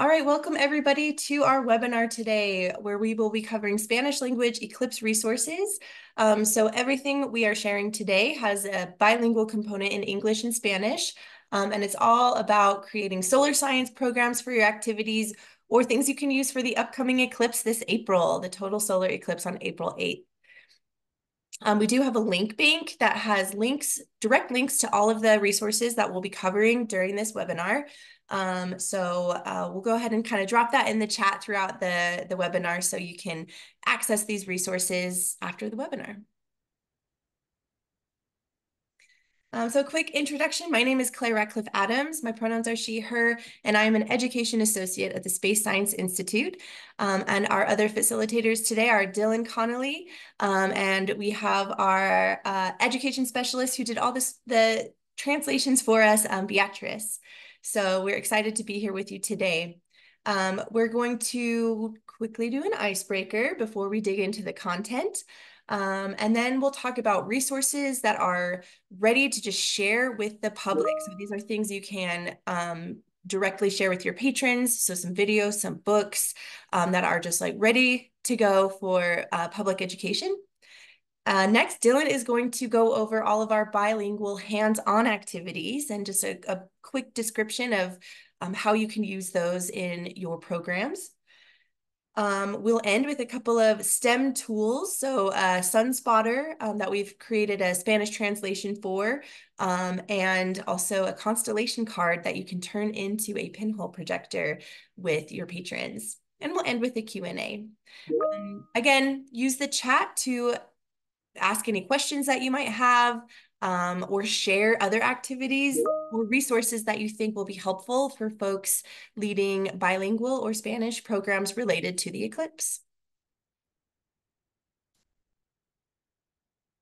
All right, welcome everybody to our webinar today, where we will be covering Spanish language eclipse resources. Um, so everything we are sharing today has a bilingual component in English and Spanish, um, and it's all about creating solar science programs for your activities or things you can use for the upcoming eclipse this April, the total solar eclipse on April 8th. Um, we do have a link bank that has links, direct links to all of the resources that we'll be covering during this webinar. Um, so uh, we'll go ahead and kind of drop that in the chat throughout the, the webinar so you can access these resources after the webinar. Um, so quick introduction. My name is Claire Ratcliffe Adams. My pronouns are she, her, and I am an education associate at the Space Science Institute. Um, and our other facilitators today are Dylan Connolly, um, and we have our uh, education specialist who did all this the translations for us, um, Beatrice. So we're excited to be here with you today. Um, we're going to quickly do an icebreaker before we dig into the content. Um, and then we'll talk about resources that are ready to just share with the public. So these are things you can um, directly share with your patrons. So some videos, some books um, that are just like ready to go for uh, public education. Uh, next, Dylan is going to go over all of our bilingual hands-on activities and just a, a quick description of um, how you can use those in your programs. Um, we'll end with a couple of STEM tools. So uh, SunSpotter um, that we've created a Spanish translation for, um, and also a constellation card that you can turn into a pinhole projector with your patrons. And we'll end with a Q&A. Um, again, use the chat to ask any questions that you might have um, or share other activities or resources that you think will be helpful for folks leading bilingual or Spanish programs related to the eclipse.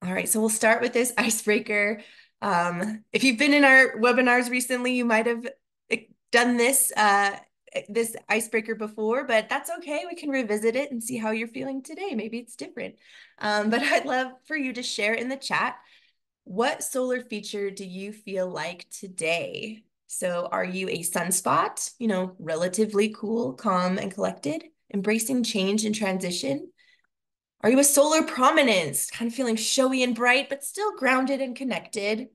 All right, so we'll start with this icebreaker. Um, if you've been in our webinars recently, you might have eh, done this uh, this icebreaker before, but that's okay. We can revisit it and see how you're feeling today. Maybe it's different. Um, but I'd love for you to share in the chat what solar feature do you feel like today? So are you a sunspot, you know, relatively cool, calm, and collected, embracing change and transition? Are you a solar prominence, kind of feeling showy and bright, but still grounded and connected?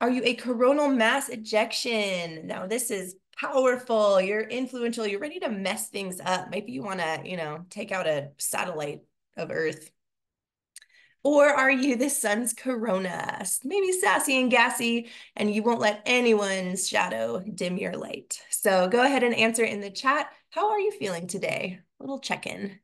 Are you a coronal mass ejection? Now, this is powerful. You're influential. You're ready to mess things up. Maybe you want to, you know, take out a satellite of Earth. Or are you the sun's corona? Maybe sassy and gassy, and you won't let anyone's shadow dim your light. So go ahead and answer in the chat. How are you feeling today? A little check in.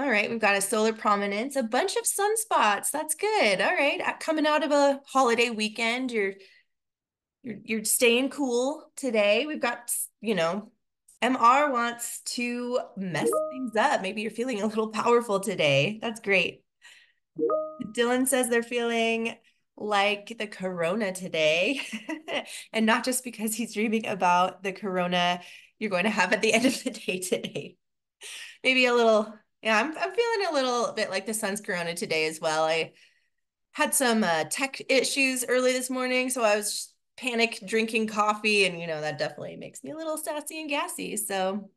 All right, we've got a solar prominence, a bunch of sunspots. That's good. All right, coming out of a holiday weekend, you're you're you're staying cool today. We've got, you know, MR wants to mess things up. Maybe you're feeling a little powerful today. That's great. Dylan says they're feeling like the corona today, and not just because he's dreaming about the corona you're going to have at the end of the day today. Maybe a little, yeah, I'm, I'm feeling a little bit like the sun's corona today as well. I had some uh, tech issues early this morning, so I was panic drinking coffee and you know that definitely makes me a little sassy and gassy so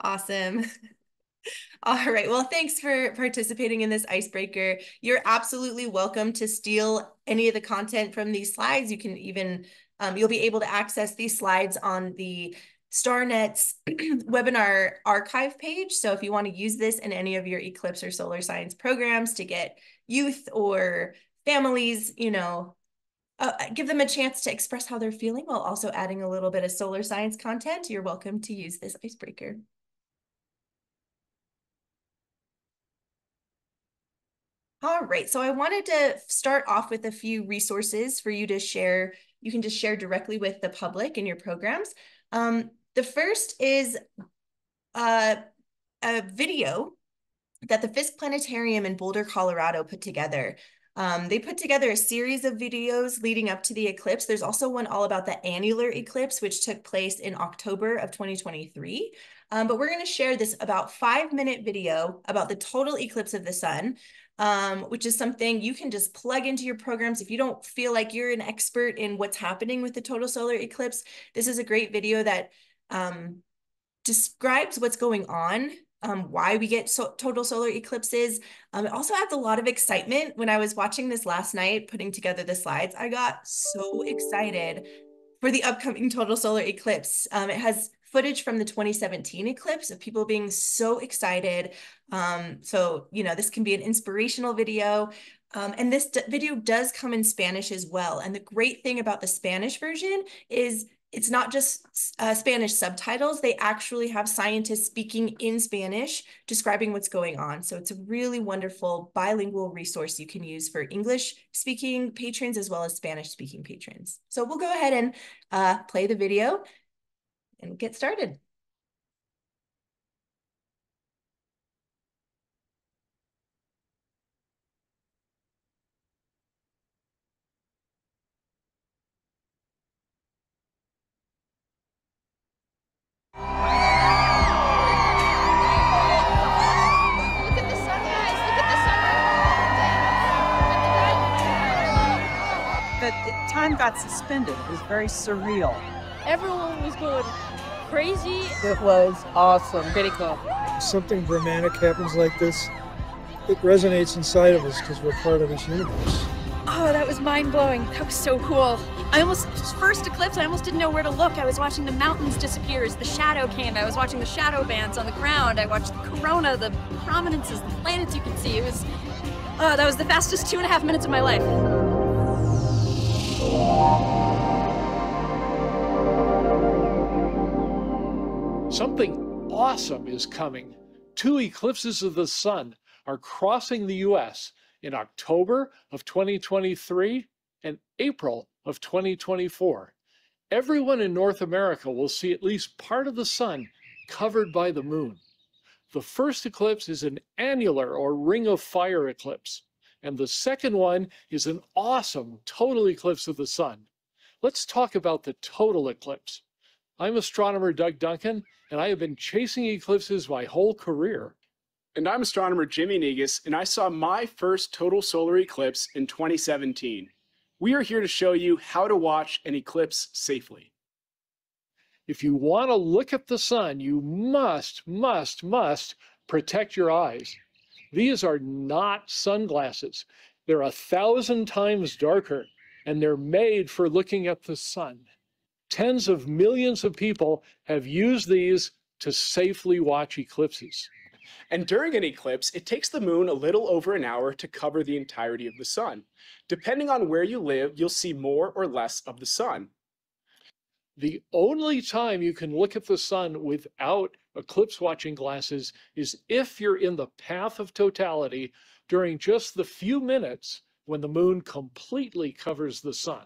awesome. All right well thanks for participating in this icebreaker. You're absolutely welcome to steal any of the content from these slides. You can even um, you'll be able to access these slides on the StarNet's webinar archive page. So if you want to use this in any of your Eclipse or solar science programs to get youth or families, you know, uh, give them a chance to express how they're feeling while also adding a little bit of solar science content, you're welcome to use this icebreaker. All right, so I wanted to start off with a few resources for you to share. You can just share directly with the public in your programs. Um, the first is uh, a video that the Fiske Planetarium in Boulder, Colorado put together. Um, they put together a series of videos leading up to the eclipse. There's also one all about the annular eclipse, which took place in October of 2023. Um, but we're going to share this about five minute video about the total eclipse of the sun, um, which is something you can just plug into your programs. If you don't feel like you're an expert in what's happening with the total solar eclipse, this is a great video that um, describes what's going on um, why we get so total solar eclipses. Um, it also adds a lot of excitement. When I was watching this last night, putting together the slides, I got so excited for the upcoming total solar eclipse. Um, it has footage from the 2017 eclipse of people being so excited. Um, so, you know, this can be an inspirational video. Um, and this video does come in Spanish as well. And the great thing about the Spanish version is it's not just uh, Spanish subtitles. They actually have scientists speaking in Spanish, describing what's going on. So it's a really wonderful bilingual resource you can use for English speaking patrons as well as Spanish speaking patrons. So we'll go ahead and uh, play the video and get started. Got suspended. It was very surreal. Everyone was going crazy. It was awesome. Pretty cool. Something dramatic happens like this, it resonates inside of us because we're part of this universe. Oh, that was mind blowing. That was so cool. I almost, first eclipse, I almost didn't know where to look. I was watching the mountains disappear as the shadow came. I was watching the shadow bands on the ground. I watched the corona, the prominences, the planets you could see. It was, oh, that was the fastest two and a half minutes of my life. Something awesome is coming. Two eclipses of the sun are crossing the US in October of 2023 and April of 2024. Everyone in North America will see at least part of the sun covered by the moon. The first eclipse is an annular or ring of fire eclipse, and the second one is an awesome total eclipse of the sun. Let's talk about the total eclipse. I'm astronomer Doug Duncan, and I have been chasing eclipses my whole career. And I'm astronomer Jimmy Negus, and I saw my first total solar eclipse in 2017. We are here to show you how to watch an eclipse safely. If you want to look at the sun, you must, must, must protect your eyes. These are not sunglasses. They're a thousand times darker, and they're made for looking at the sun. Tens of millions of people have used these to safely watch eclipses. And during an eclipse, it takes the moon a little over an hour to cover the entirety of the sun. Depending on where you live, you'll see more or less of the sun. The only time you can look at the sun without eclipse watching glasses is if you're in the path of totality during just the few minutes when the moon completely covers the sun.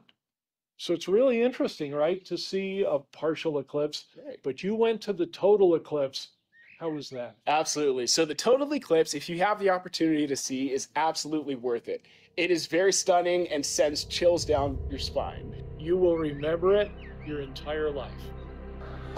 So it's really interesting, right, to see a partial eclipse. But you went to the total eclipse. How was that? Absolutely. So the total eclipse, if you have the opportunity to see, is absolutely worth it. It is very stunning and sends chills down your spine. You will remember it your entire life.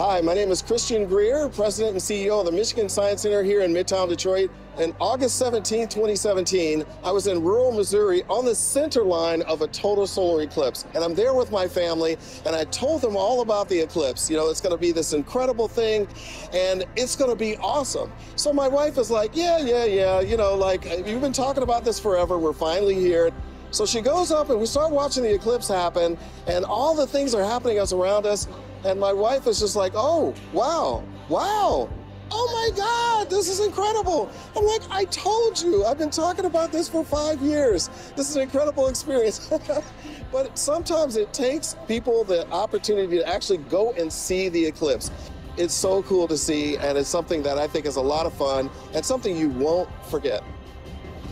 Hi, my name is Christian Greer, President and CEO of the Michigan Science Center here in Midtown Detroit. And August 17, 2017, I was in rural Missouri on the center line of a total solar eclipse. And I'm there with my family, and I told them all about the eclipse. You know, it's going to be this incredible thing, and it's going to be awesome. So my wife is like, Yeah, yeah, yeah. You know, like, you've been talking about this forever. We're finally here. So she goes up and we start watching the eclipse happen, and all the things are happening us around us. And my wife is just like, oh, wow, wow. Oh my God, this is incredible. I'm like, I told you, I've been talking about this for five years. This is an incredible experience. but sometimes it takes people the opportunity to actually go and see the eclipse. It's so cool to see, and it's something that I think is a lot of fun and something you won't forget.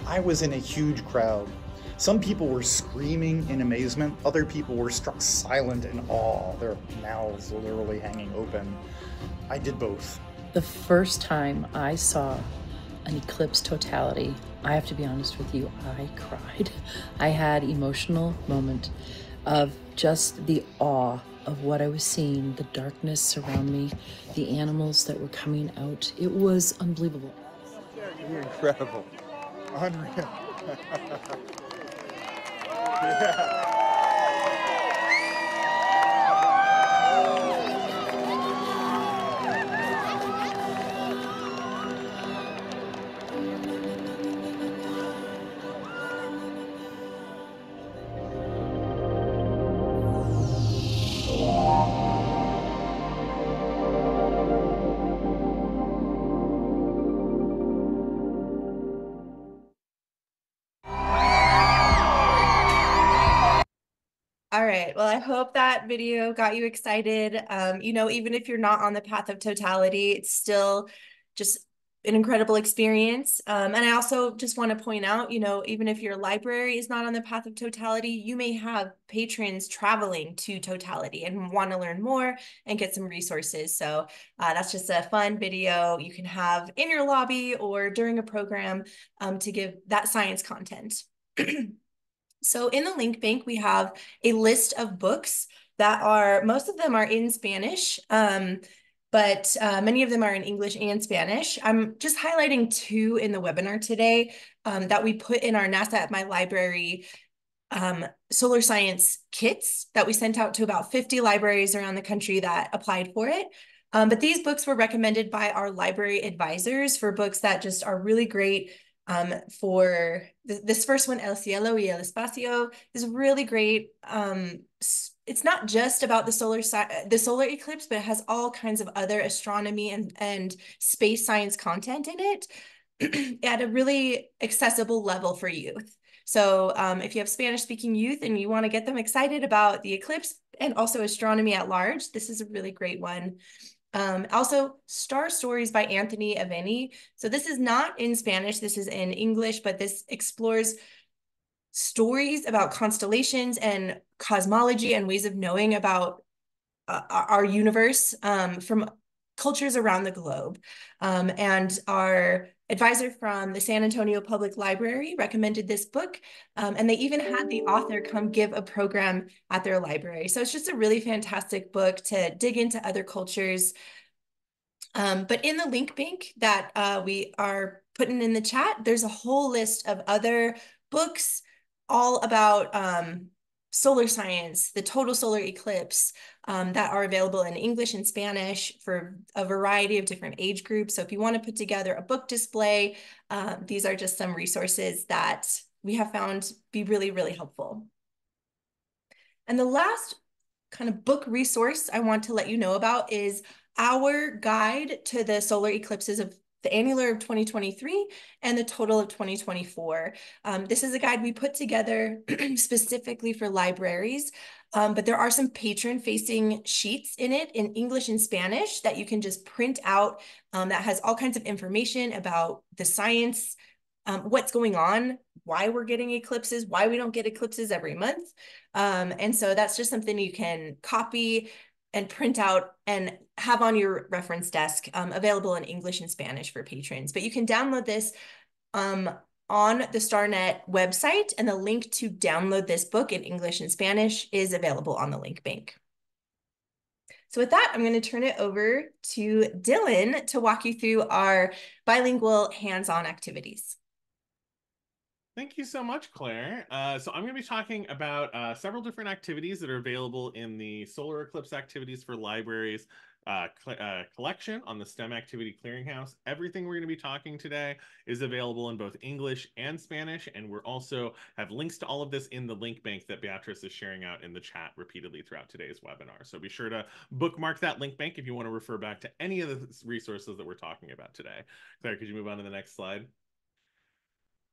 I was in a huge crowd some people were screaming in amazement, other people were struck silent in awe, their mouths literally hanging open. I did both. The first time I saw an eclipse totality, I have to be honest with you, I cried. I had emotional moment of just the awe of what I was seeing, the darkness around me, the animals that were coming out. It was unbelievable. You're incredible. Unreal. yeah. Right. Well, I hope that video got you excited. Um, you know, even if you're not on the path of totality, it's still just an incredible experience. Um, and I also just want to point out, you know, even if your library is not on the path of totality, you may have patrons traveling to totality and want to learn more and get some resources. So uh, that's just a fun video you can have in your lobby or during a program um, to give that science content. So in the link bank, we have a list of books that are, most of them are in Spanish, um, but uh, many of them are in English and Spanish. I'm just highlighting two in the webinar today um, that we put in our NASA at My Library um, solar science kits that we sent out to about 50 libraries around the country that applied for it. Um, but these books were recommended by our library advisors for books that just are really great um, for th this first one, El Cielo y el Espacio, is really great. Um, it's not just about the solar the solar eclipse, but it has all kinds of other astronomy and, and space science content in it at a really accessible level for youth. So um, if you have Spanish speaking youth and you want to get them excited about the eclipse and also astronomy at large, this is a really great one. Um, also, Star Stories by Anthony Aveni. So this is not in Spanish, this is in English, but this explores stories about constellations and cosmology and ways of knowing about uh, our universe um, from cultures around the globe. Um, and our advisor from the San Antonio Public Library recommended this book, um, and they even had the author come give a program at their library. So it's just a really fantastic book to dig into other cultures. Um, but in the link bank that uh, we are putting in the chat, there's a whole list of other books all about um, solar science, the total solar eclipse, um, that are available in English and Spanish for a variety of different age groups. So if you want to put together a book display, uh, these are just some resources that we have found be really, really helpful. And the last kind of book resource I want to let you know about is our guide to the solar eclipses of the annular of 2023 and the total of 2024. Um, this is a guide we put together specifically for libraries, um, but there are some patron facing sheets in it in English and Spanish that you can just print out um, that has all kinds of information about the science, um, what's going on, why we're getting eclipses, why we don't get eclipses every month. Um, and so that's just something you can copy and print out and have on your reference desk um, available in English and Spanish for patrons. But you can download this um, on the StarNet website, and the link to download this book in English and Spanish is available on the link bank. So with that, I'm going to turn it over to Dylan to walk you through our bilingual hands-on activities. Thank you so much, Claire. Uh, so I'm going to be talking about uh, several different activities that are available in the solar eclipse activities for libraries uh, uh, collection on the STEM Activity Clearinghouse. Everything we're going to be talking today is available in both English and Spanish, and we're also have links to all of this in the link bank that Beatrice is sharing out in the chat repeatedly throughout today's webinar. So be sure to bookmark that link bank if you want to refer back to any of the resources that we're talking about today. Claire, could you move on to the next slide?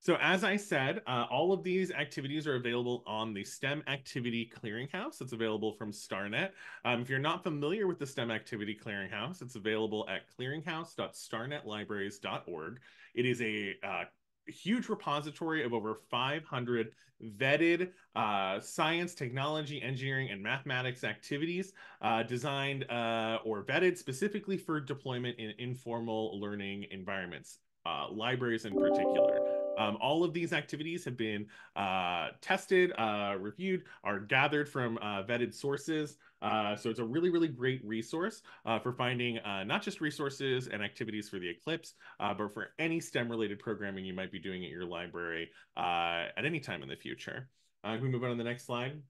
So as I said, uh, all of these activities are available on the STEM Activity Clearinghouse. It's available from StarNet. Um, if you're not familiar with the STEM Activity Clearinghouse, it's available at clearinghouse.starnetlibraries.org. It is a uh, huge repository of over 500 vetted uh, science, technology, engineering, and mathematics activities uh, designed uh, or vetted specifically for deployment in informal learning environments, uh, libraries in particular. Um, all of these activities have been uh, tested, uh, reviewed, are gathered from uh, vetted sources. Uh, so it's a really, really great resource uh, for finding not just resources and activities for the Eclipse, but for any STEM related programming you might be doing at your library at any time in the future. can we move on to the next slide?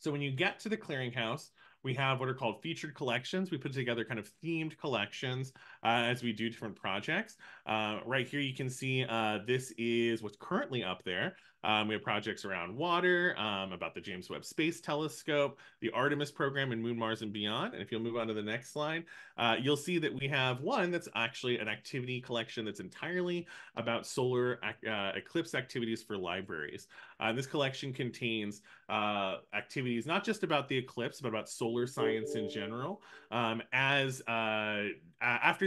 So when you get to the clearinghouse, we have what are called featured collections. We put together kind of themed collections as we do different projects. Uh, right here, you can see uh, this is what's currently up there. Um, we have projects around water, um, about the James Webb Space Telescope, the Artemis program, and Moon, Mars, and beyond. And if you'll move on to the next slide, uh, you'll see that we have one that's actually an activity collection that's entirely about solar uh, eclipse activities for libraries. Uh, this collection contains uh, activities not just about the eclipse, but about solar science in general. Um, as uh,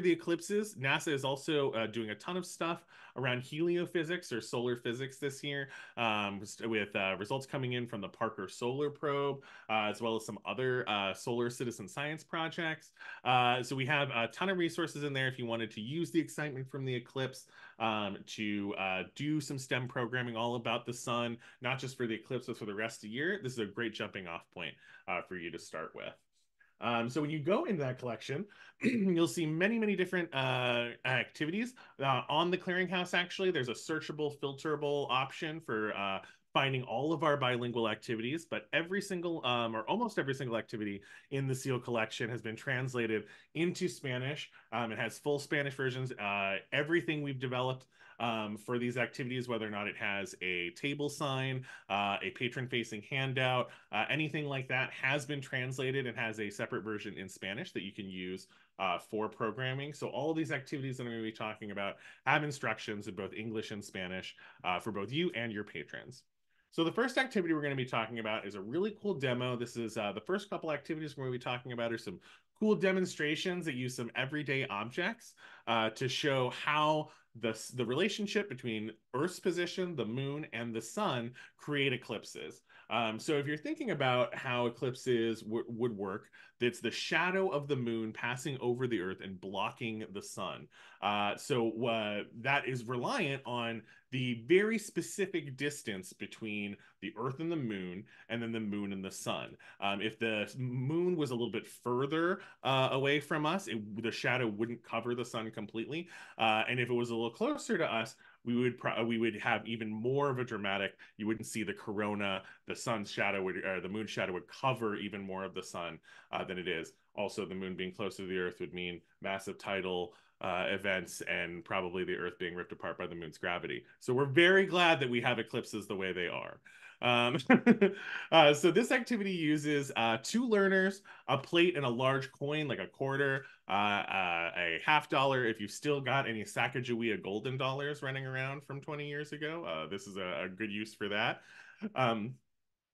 after the eclipses, NASA is also uh, doing a ton of stuff around heliophysics or solar physics this year, um, with uh, results coming in from the Parker Solar Probe, uh, as well as some other uh, solar citizen science projects. Uh, so we have a ton of resources in there if you wanted to use the excitement from the eclipse um, to uh, do some STEM programming all about the sun, not just for the eclipse, but for the rest of the year. This is a great jumping off point for you to start with. Um, so when you go into that collection, you'll see many, many different uh, activities uh, on the clearinghouse. Actually, there's a searchable, filterable option for uh, finding all of our bilingual activities, but every single um, or almost every single activity in the SEAL collection has been translated into Spanish. Um, it has full Spanish versions. Uh, everything we've developed um, for these activities, whether or not it has a table sign, uh, a patron facing handout, uh, anything like that has been translated and has a separate version in Spanish that you can use uh, for programming. So all of these activities that I'm going to be talking about have instructions in both English and Spanish uh, for both you and your patrons. So the first activity we're going to be talking about is a really cool demo. This is uh, the first couple activities we're going to be talking about are some cool demonstrations that use some everyday objects uh, to show how the, the relationship between Earth's position, the moon, and the sun create eclipses. Um, so if you're thinking about how eclipses would work, it's the shadow of the moon passing over the Earth and blocking the sun. Uh, so uh, that is reliant on the very specific distance between the Earth and the moon, and then the moon and the sun. Um, if the moon was a little bit further uh, away from us, it, the shadow wouldn't cover the sun completely. Uh, and if it was a little closer to us, we would pro- we would have even more of a dramatic. You wouldn't see the corona, the sun's shadow would, or the moon's shadow would cover even more of the sun uh, than it is. Also, the moon being closer to the Earth would mean massive tidal uh, events and probably the Earth being ripped apart by the moon's gravity. So we're very glad that we have eclipses the way they are. Um, uh, so this activity uses uh, two learners, a plate, and a large coin, like a quarter, uh, uh a half dollar. If you've still got any Sacagawea golden dollars running around from 20 years ago, uh, this is a, a, good use for that. Um,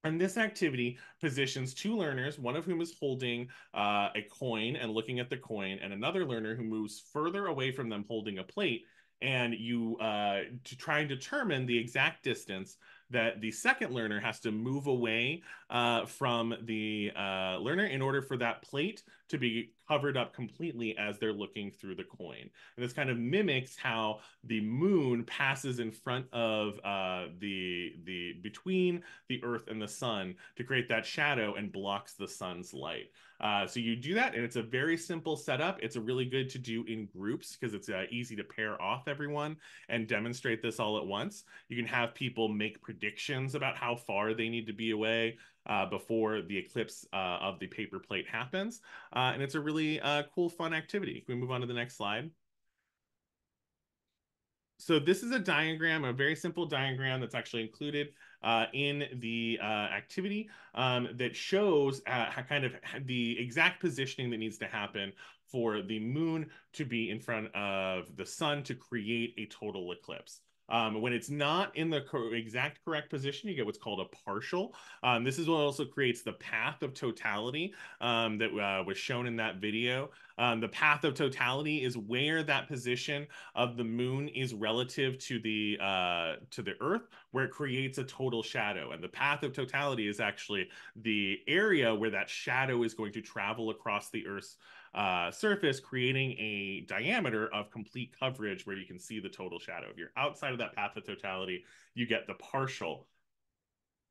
and this activity positions two learners, one of whom is holding uh, a coin and looking at the coin, and another learner who moves further away from them holding a plate. And you uh, to try and determine the exact distance that the second learner has to move away uh, from the uh, learner in order for that plate to be covered up completely as they're looking through the coin. And this kind of mimics how the moon passes in front of uh, the the between the Earth and the sun to create that shadow and blocks the sun's light. Uh, so you do that, and it's a very simple setup. It's a really good to do in groups because it's uh, easy to pair off everyone and demonstrate this all at once. You can have people make predictions about how far they need to be away uh, before the eclipse uh, of the paper plate happens, uh, and it's a really uh, cool, fun activity. Can we move on to the next slide? So this is a diagram, a very simple diagram that's actually included uh, in the uh, activity um, that shows uh, kind of the exact positioning that needs to happen for the moon to be in front of the sun to create a total eclipse. Um, when it's not in the co exact correct position, you get what's called a partial. Um, this is what also creates the path of totality um, that uh, was shown in that video. Um, the path of totality is where that position of the moon is relative to the uh, to the Earth, where it creates a total shadow. And the path of totality is actually the area where that shadow is going to travel across the Earth's uh, surface, creating a diameter of complete coverage where you can see the total shadow. If you're outside of that path of totality, you get the partial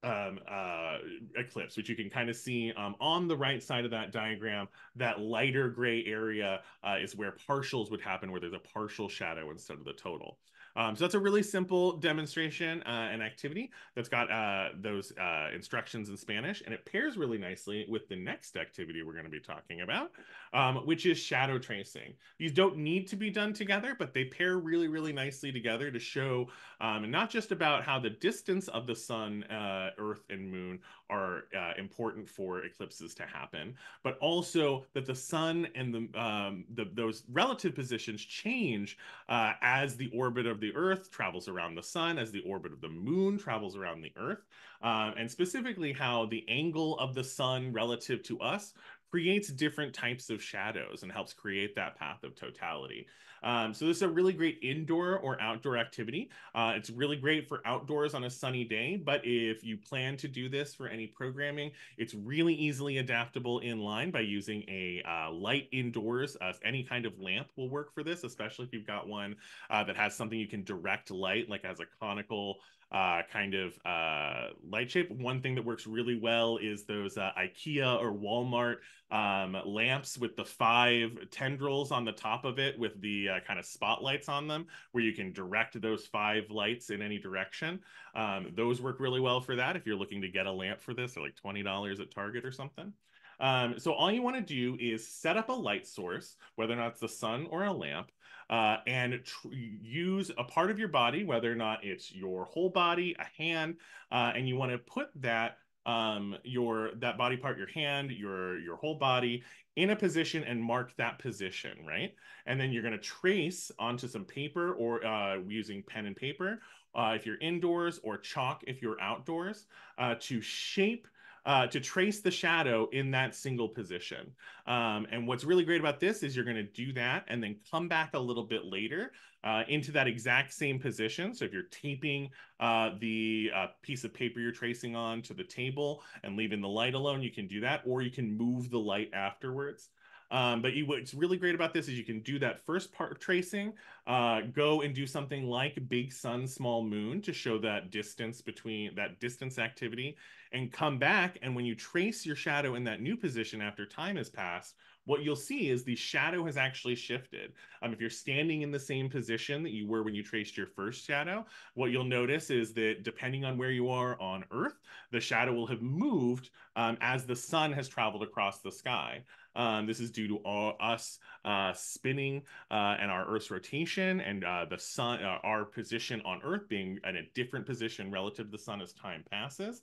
um, uh, eclipse, which you can kind of see um, on the right side of that diagram. That lighter gray area uh, is where partials would happen, where there's a partial shadow instead of the total. Um, so that's a really simple demonstration uh, and activity that's got uh, those uh, instructions in Spanish, and it pairs really nicely with the next activity we're going to be talking about, um, which is shadow tracing. These don't need to be done together, but they pair really, really nicely together to show um, not just about how the distance of the sun, uh, Earth, and Moon are uh, important for eclipses to happen, but also that the sun and the, um, the those relative positions change uh, as the orbit of the Earth travels around the sun, as the orbit of the Moon travels around the Earth, uh, and specifically how the angle of the sun relative to us creates different types of shadows and helps create that path of totality. Um, so this is a really great indoor or outdoor activity. Uh, it's really great for outdoors on a sunny day, but if you plan to do this for any programming, it's really easily adaptable in line by using a uh, light indoors. Uh, any kind of lamp will work for this, especially if you've got one uh, that has something you can direct light, like as a conical uh, kind of uh, light shape. One thing that works really well is those uh, IKEA or Walmart um, lamps with the five tendrils on the top of it with the uh, kind of spotlights on them, where you can direct those five lights in any direction. Um, those work really well for that. If you're looking to get a lamp for this, they're like $20 at Target or something. Um, so all you want to do is set up a light source, whether or not it's the sun or a lamp, uh, and use a part of your body, whether or not it's your whole body, a hand, uh, and you want to put that um, your that body part, your hand, your your whole body in a position and mark that position, right? And then you're going to trace onto some paper or uh, using pen and paper uh, if you're indoors or chalk if you're outdoors uh, to shape uh, to trace the shadow in that single position. Um, and what's really great about this is you're going to do that and then come back a little bit later uh, into that exact same position. So if you're taping uh, the uh, piece of paper you're tracing on to the table and leaving the light alone, you can do that, or you can move the light afterwards. Um, but you, what's really great about this is you can do that first part tracing, uh, go and do something like big sun, small moon to show that distance between that distance activity and come back. And when you trace your shadow in that new position after time has passed, what you'll see is the shadow has actually shifted. Um, if you're standing in the same position that you were when you traced your first shadow, what you'll notice is that depending on where you are on Earth, the shadow will have moved um, as the sun has traveled across the sky. Um, this is due to all, us uh, spinning uh, and our Earth's rotation and uh, the sun, uh, our position on Earth being in a different position relative to the sun as time passes.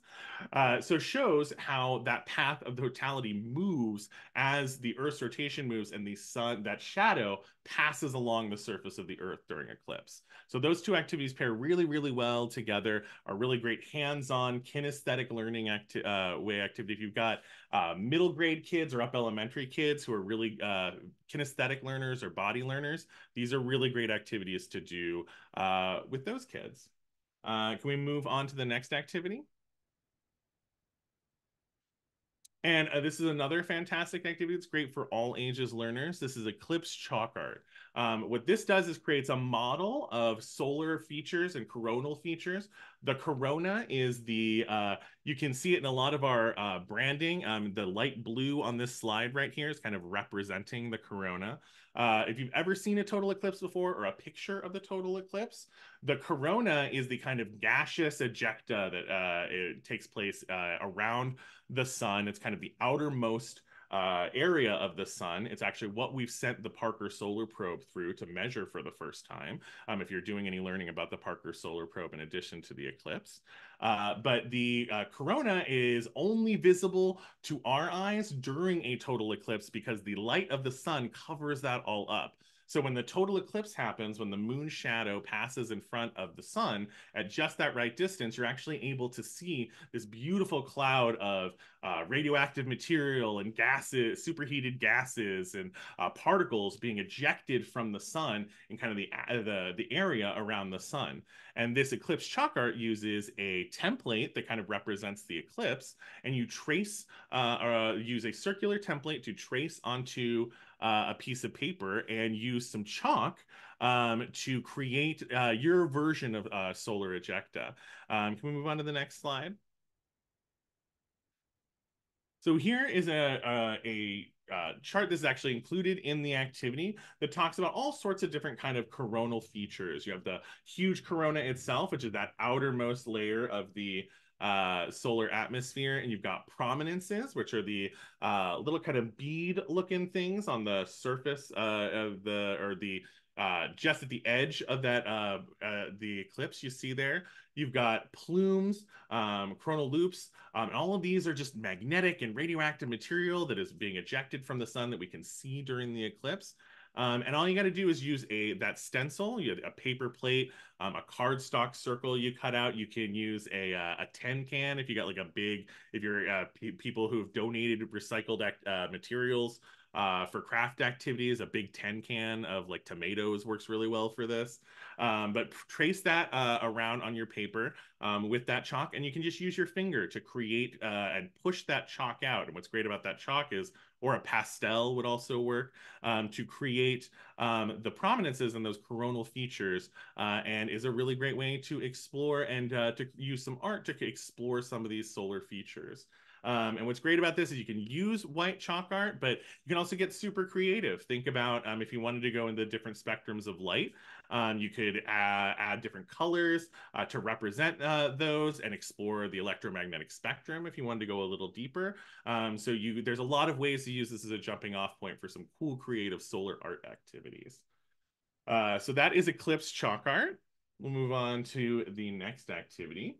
Uh, so shows how that path of totality moves as the Earth's rotation moves and the sun, that shadow passes along the surface of the Earth during eclipse. So those two activities pair really, really well together, are really great hands-on kinesthetic learning acti uh, way activity. If you've got uh, middle grade kids or up elementary kids who are really uh, kinesthetic learners or body learners, these are really great activities to do uh, with those kids. Uh, can we move on to the next activity? And uh, this is another fantastic activity that's great for all ages learners. This is Eclipse Chalk Art. Um, what this does is creates a model of solar features and coronal features. The corona is the, uh, you can see it in a lot of our uh, branding. Um, the light blue on this slide right here is kind of representing the corona. Uh, if you've ever seen a total eclipse before or a picture of the total eclipse, the corona is the kind of gaseous ejecta that uh, takes place uh, around the sun. It's kind of the outermost uh, area of the sun. It's actually what we've sent the Parker Solar Probe through to measure for the first time. Um, if you're doing any learning about the Parker Solar Probe in addition to the eclipse. Uh, but the uh, corona is only visible to our eyes during a total eclipse because the light of the sun covers that all up. So when the total eclipse happens, when the moon shadow passes in front of the sun at just that right distance, you're actually able to see this beautiful cloud of uh, radioactive material and gases, superheated gases and uh, particles being ejected from the sun in kind of the, uh, the, the area around the sun. And this eclipse chalk art uses a template that kind of represents the eclipse, and you trace uh, or uh, use a circular template to trace onto uh, a piece of paper and use some chalk um, to create uh, your version of uh, solar ejecta. Um, can we move on to the next slide? So here is a, a, a uh, chart that's actually included in the activity that talks about all sorts of different kind of coronal features. You have the huge corona itself, which is that outermost layer of the uh, solar atmosphere, and you've got prominences, which are the uh, little kind of bead looking things on the surface uh, of the or the uh, just at the edge of that uh, uh, the eclipse you see there. You've got plumes, um, coronal loops, um, and all of these are just magnetic and radioactive material that is being ejected from the sun that we can see during the eclipse. Um, and all you got to do is use a that stencil, you a paper plate, um, a cardstock circle you cut out. You can use a uh, a tin can if you got like a big if you're uh, people who've donated recycled uh, materials uh, for craft activities. A big 10 can of like tomatoes works really well for this. Um, but trace that uh, around on your paper um, with that chalk, and you can just use your finger to create uh, and push that chalk out. And what's great about that chalk is, or a pastel would also work um, to create um, the prominences and those coronal features, uh, and is a really great way to explore and uh, to use some art to explore some of these solar features. Um, and what's great about this is you can use white chalk art, but you can also get super creative. Think about um, if you wanted to go into different spectrums of light, um, you could add, add different colors uh, to represent uh, those and explore the electromagnetic spectrum if you wanted to go a little deeper. Um, so you there's a lot of ways to use this as a jumping off point for some cool creative solar art activities. Uh, so that is Eclipse chalk art. We'll move on to the next activity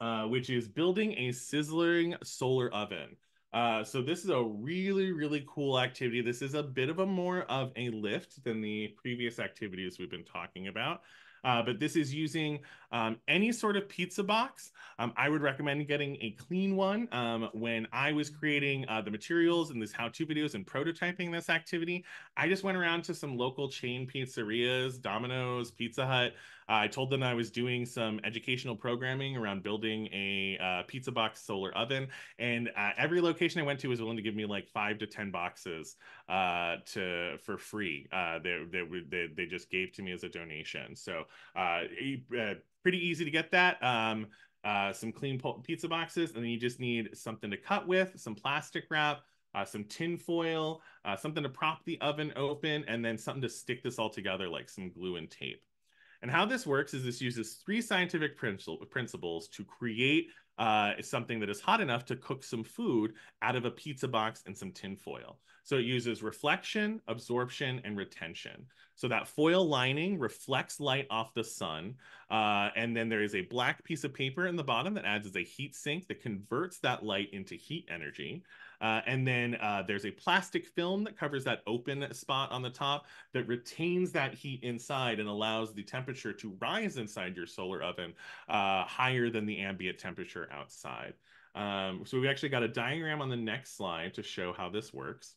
uh, which is building a sizzling solar oven. Uh, so this is a really, really cool activity. This is a bit of a more of a lift than the previous activities we've been talking about. Uh, but this is using um, any sort of pizza box. Um, I would recommend getting a clean one. Um, when I was creating uh, the materials and these how-to videos and prototyping this activity, I just went around to some local chain pizzerias, Domino's, Pizza Hut, I told them I was doing some educational programming around building a uh, pizza box solar oven, and uh, every location I went to was willing to give me like five to ten boxes uh, to for free. Uh, they, they they they just gave to me as a donation. So uh, uh, pretty easy to get that. Um, uh, some clean pizza boxes, and then you just need something to cut with, some plastic wrap, uh, some tin foil, uh, something to prop the oven open, and then something to stick this all together like some glue and tape. And how this works is this uses three scientific principles to create uh, something that is hot enough to cook some food out of a pizza box and some tin foil. So it uses reflection, absorption, and retention. So that foil lining reflects light off the sun. Uh, and then there is a black piece of paper in the bottom that adds as a heat sink that converts that light into heat energy. Uh, and then uh, there's a plastic film that covers that open spot on the top that retains that heat inside and allows the temperature to rise inside your solar oven uh, higher than the ambient temperature outside. Um, so we actually got a diagram on the next slide to show how this works.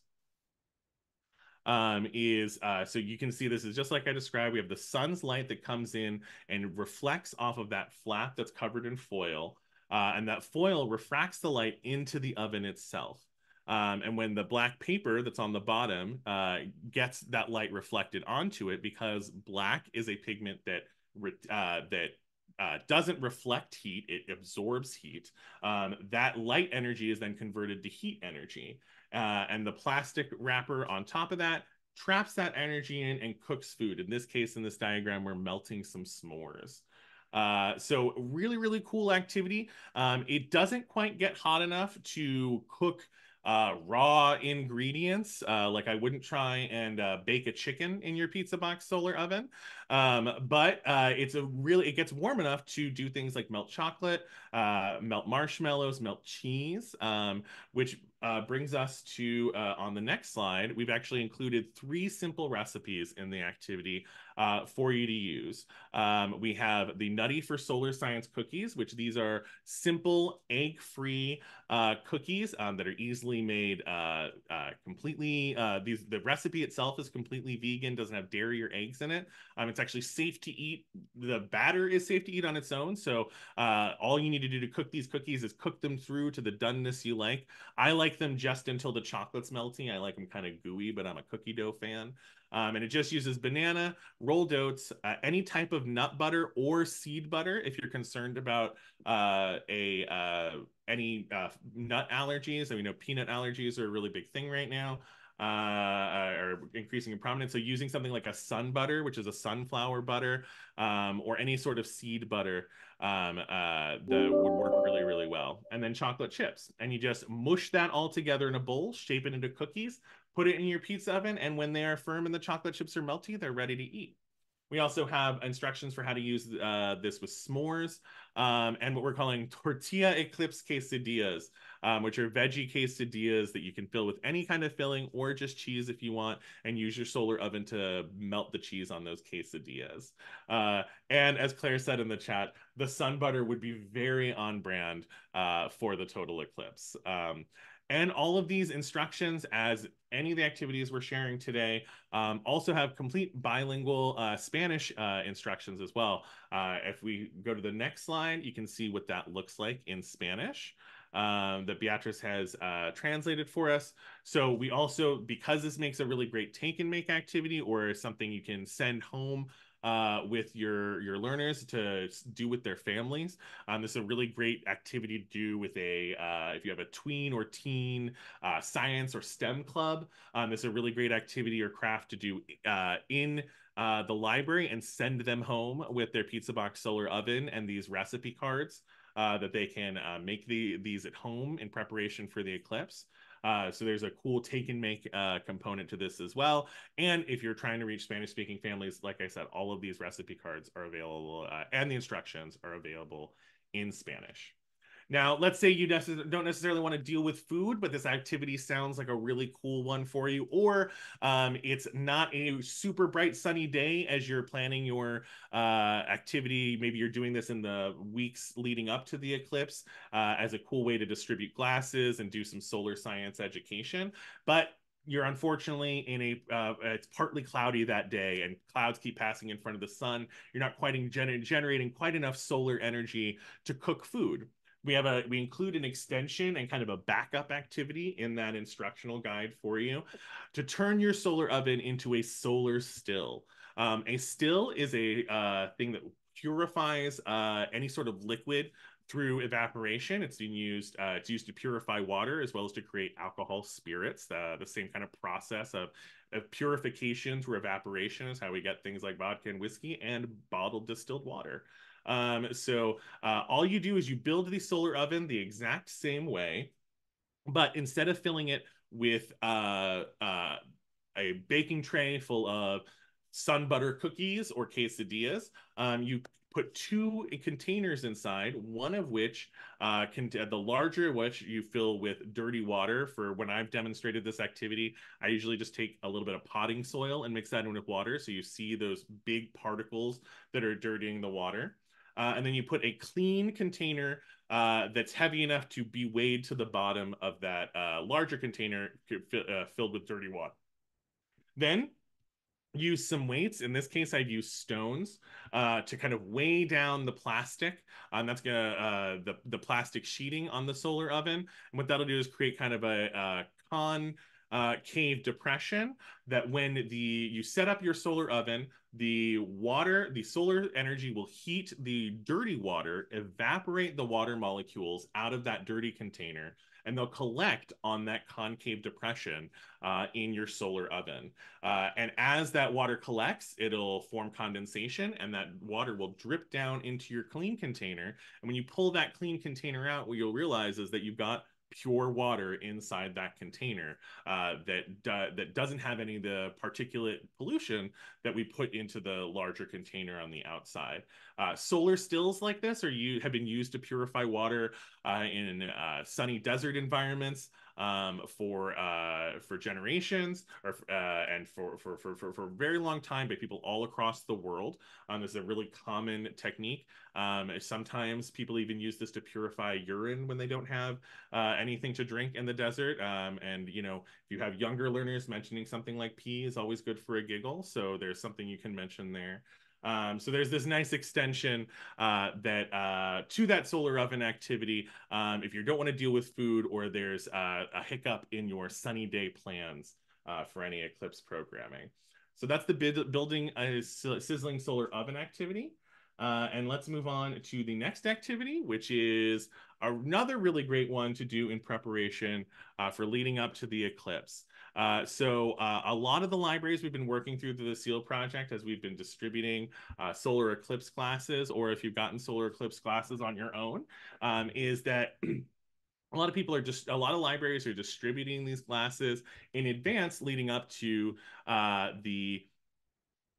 Um, is uh, so you can see this is just like I described. We have the sun's light that comes in and reflects off of that flap that's covered in foil. Uh, and that foil refracts the light into the oven itself. Um, and when the black paper that's on the bottom uh, gets that light reflected onto it, because black is a pigment that uh, that uh, doesn't reflect heat, it absorbs heat. Um, that light energy is then converted to heat energy. Uh, and the plastic wrapper on top of that traps that energy in and cooks food. In this case, in this diagram, we're melting some s'mores. Uh, so really, really cool activity. Um, it doesn't quite get hot enough to cook uh, raw ingredients. Uh, like I wouldn't try and uh, bake a chicken in your pizza box solar oven. Um, but uh, it's a really, it gets warm enough to do things like melt chocolate, uh, melt marshmallows, melt cheese, um, which uh, brings us to uh, on the next slide. We've actually included three simple recipes in the activity uh, for you to use. Um, we have the Nutty for Solar Science cookies, which these are simple egg-free uh, cookies um, that are easily made completely. these the recipe itself is completely vegan, doesn't have dairy or eggs in it. Um, it's actually safe to eat. The batter is safe to eat on its own. So all you need to do to cook these cookies is cook them through to the doneness you like. I like them just until the chocolate's melty. I like them kind of gooey, but I'm a cookie dough fan. Um, and it just uses banana, rolled oats, uh, any type of nut butter or seed butter if you're concerned about uh, a uh, any uh, nut allergies. I mean, know peanut allergies are a really big thing right now. Uh, are increasing in prominence. So using something like a sun butter, which is a sunflower butter, um, or any sort of seed butter um, uh, that would work really, really well. And then chocolate chips. And you just mush that all together in a bowl, shape it into cookies, put it in your pizza oven, and when they are firm and the chocolate chips are melty, they're ready to eat. We also have instructions for how to use uh, this with s'mores um, and what we're calling tortilla eclipse quesadillas, um, which are veggie quesadillas that you can fill with any kind of filling or just cheese if you want, and use your solar oven to melt the cheese on those quesadillas. Uh, and as Claire said in the chat, the sun butter would be very on brand uh, for the total eclipse. Um, and all of these instructions, as any of the activities we're sharing today, um, also have complete bilingual uh, Spanish uh, instructions as well. Uh, if we go to the next slide, you can see what that looks like in Spanish. Um, that Beatrice has uh, translated for us. So we also, because this makes a really great take and make activity or something you can send home uh, with your your learners to do with their families. Um, this is a really great activity to do with a uh, if you have a tween or teen uh, science or STEM club. Um, this is a really great activity or craft to do uh, in uh, the library and send them home with their pizza box solar oven and these recipe cards. Uh, that they can make the, these at home in preparation for the eclipse. Uh, so there's a cool take and make uh, component to this as well. And if you're trying to reach Spanish speaking families, like I said, all of these recipe cards are available uh, and the instructions are available in Spanish. Now, let's say you don't necessarily want to deal with food, but this activity sounds like a really cool one for you, or um, it's not a super bright sunny day as you're planning your uh, activity. Maybe you're doing this in the weeks leading up to the eclipse uh, as a cool way to distribute glasses and do some solar science education. But you're unfortunately in a uh, it's partly cloudy that day and clouds keep passing in front of the sun you're not quite gener- generating quite enough solar energy to cook food we have a we include an extension and kind of a backup activity in that instructional guide for you to turn your solar oven into a solar still um, a still is a uh, thing that purifies uh, any sort of liquid through evaporation. It's being used. Uh, it's used to purify water as well as to create alcohol spirits. Uh, the same kind of process of, of purification through evaporation is how we get things like vodka and whiskey and bottled distilled water. Um, so uh, all you do is you build the solar oven the exact same way, but instead of filling it with uh, uh, a baking tray full of sun butter cookies or quesadillas, um, you put two containers inside, one of which uh, can the larger which you fill with dirty water. For when I've demonstrated this activity, I usually just take a little bit of potting soil and mix that in with water, so you see those big particles that are dirtying the water uh, and then you put a clean container uh, that's heavy enough to be weighed to the bottom of that uh, larger container uh, filled with dirty water. Then use some weights. In this case, I've used stones uh, to kind of weigh down the plastic. And that's gonna uh, the the plastic sheeting on the solar oven. And what that'll do is create kind of a, a con uh, cave depression that when the you set up your solar oven the water the solar energy will heat the dirty water evaporate the water molecules out of that dirty container and they'll collect on that concave depression uh, in your solar oven. Uh, and as that water collects, it'll form condensation and that water will drip down into your clean container. And when you pull that clean container out, what you'll realize is that you've got pure water inside that container uh, that uh, that doesn't have any of the particulate pollution that we put into the larger container on the outside. Uh, solar stills like this are you have been used to purify water uh, in uh, sunny desert environments um, for uh, for generations or uh, and for, for for for for a very long time by people all across the world. Um, this is a really common technique. Um, sometimes people even use this to purify urine when they don't have uh, anything to drink in the desert. Um, and you know, if you have younger learners, mentioning something like pee is always good for a giggle. So there's something you can mention there. Um, so there's this nice extension uh, that uh, to that solar oven activity um, if you don't want to deal with food or there's uh, a hiccup in your sunny day plans uh, for any eclipse programming. So that's the building a sizzling solar oven activity. Uh, and let's move on to the next activity, which is another really great one to do in preparation for leading up to the eclipse. Uh, so uh, a lot of the libraries we've been working through the SEAL project as we've been distributing uh, solar eclipse classes, or if you've gotten solar eclipse classes on your own, um, is that a lot of people are just a lot of libraries are distributing these classes in advance leading up to uh, the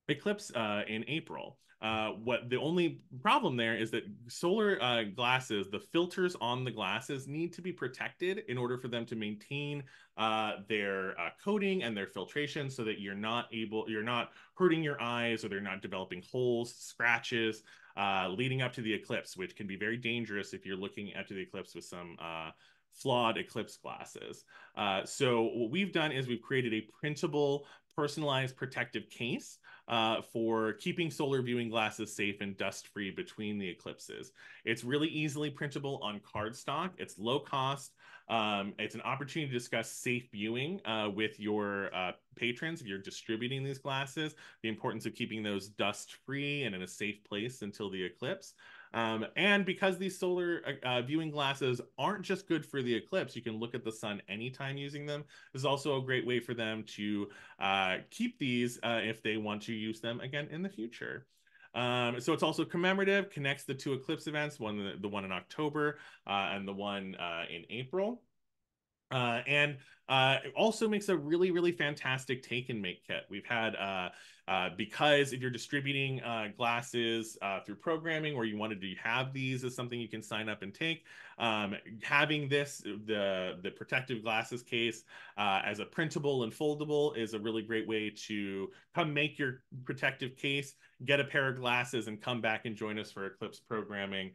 eclipse uh, in April. Uh, what the only problem there is that solar uh, glasses, the filters on the glasses need to be protected in order for them to maintain uh, their uh, coating and their filtration so that you're not able, you're not hurting your eyes or they're not developing holes, scratches uh, leading up to the eclipse, which can be very dangerous if you're looking at the eclipse with some uh, flawed eclipse glasses. Uh, so what we've done is we've created a printable personalized protective case uh, for keeping solar viewing glasses safe and dust free between the eclipses. It's really easily printable on cardstock. It's low cost. Um, it's an opportunity to discuss safe viewing uh, with your uh, patrons if you're distributing these glasses, the importance of keeping those dust free and in a safe place until the eclipse. Um, and because these solar uh, uh, viewing glasses aren't just good for the eclipse, you can look at the sun anytime using them. This is also a great way for them to uh, keep these uh, if they want to use them again in the future. Um, so it's also commemorative, connects the two eclipse events, one the, one in October uh, and the one uh, in April. Uh, and uh, it also makes a really, really fantastic take and make kit. We've had, uh, uh because if you're distributing uh, glasses uh, through programming or you wanted to have these as something you can sign up and take, um, having this, the, the protective glasses case as a printable and foldable is a really great way to come make your protective case, get a pair of glasses and come back and join us for Eclipse programming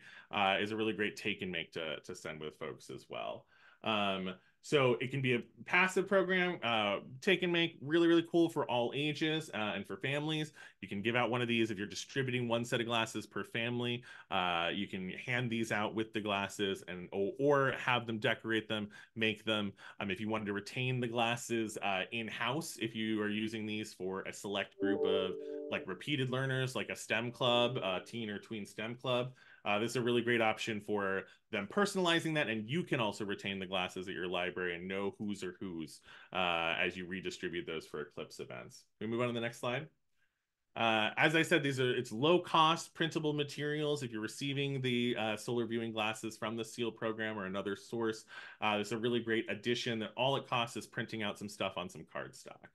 is a really great take and make to, to send with folks as well. Um, so it can be a passive program, uh, take and make, really, really cool for all ages uh, and for families. You can give out one of these if you're distributing one set of glasses per family. Uh, you can hand these out with the glasses and or, or have them decorate them, make them. Um, if you wanted to retain the glasses uh, in house, if you are using these for a select group of like repeated learners, like a STEM club, teen or tween STEM club. Uh, this is a really great option for them personalizing that, and you can also retain the glasses at your library and know whose or whose uh, as you redistribute those for Eclipse events. We move on to the next slide? Uh, as I said, these are it's low cost printable materials. If you're receiving the uh, solar viewing glasses from the SEAL program or another source, uh, it's a really great addition. That all it costs is printing out some stuff on some cardstock.